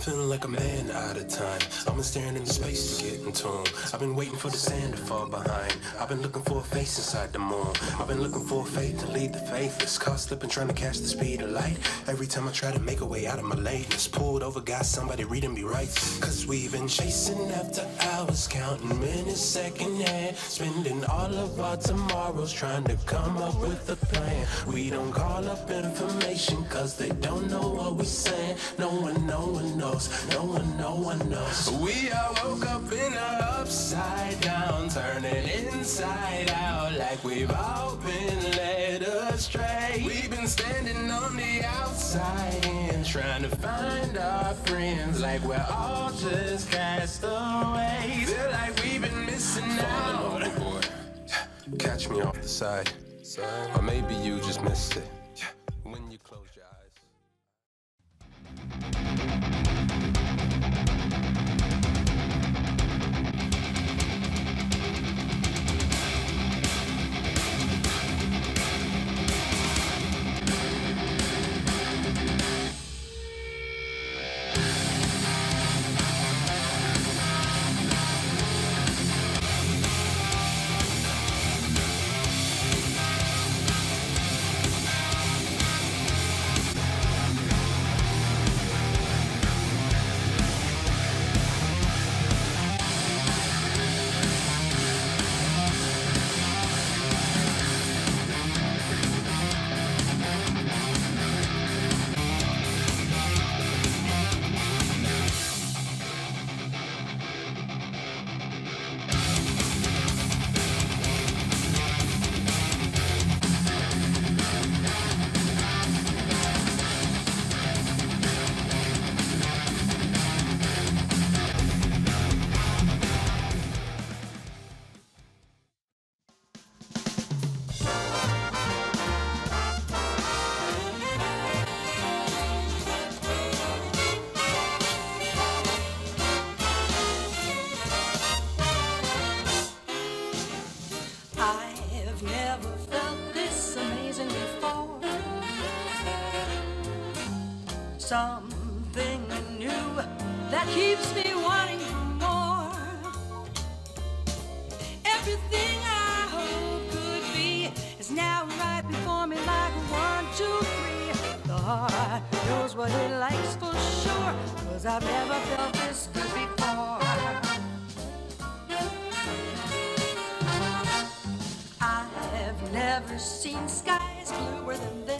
feeling like a man out of time. I've been staring into space to get in tune. I've been waiting for the sand to fall behind. I've been looking for a face inside the moon. I've been looking for a faith to lead the faithless. Caught slipping trying to catch the speed of light. Every time I try to make a way out of my lateness, pulled over, got somebody reading me right. Cause we've been chasing after hours, counting minutes second hand. Spending all of our tomorrows trying to come up with a plan. We don't call up information cause they don't know what we're saying. No one, no one knows. No one, no one knows. We all woke up in a upside down, turning inside out like we've all been led astray. We've been standing on the outside and trying to find our friends like we're all just castaways. Feel like we've been missing out. Catch me off the side. Or maybe you just missed it. Something new that keeps me wanting for more. Everything I hope could be is now right before me like one, two, three. The heart knows what it likes for sure, cause I've never felt this good before. I've never seen skies bluer than this.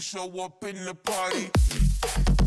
Show up in the party.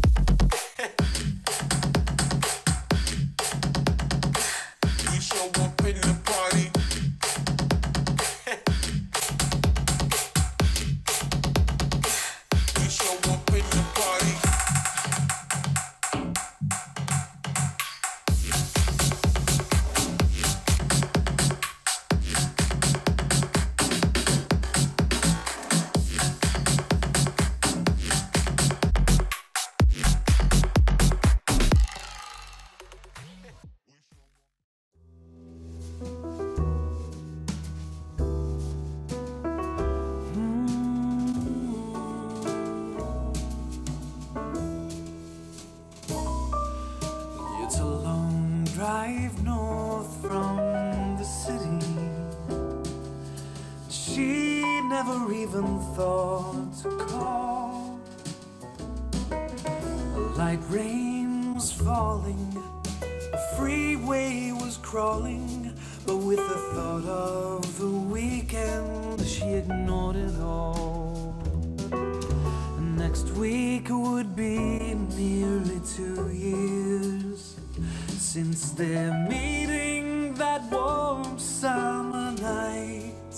Drive north from the city. She never even thought to call. A light rain was falling, a freeway was crawling. But with the thought of the weekend, she ignored it all. Next week would be nearly two years since their meeting that warm summer night.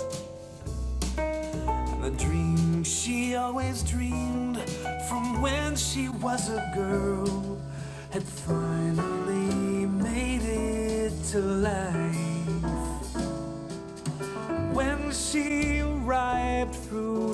The dream she always dreamed from when she was a girl had finally made it to life. When she arrived through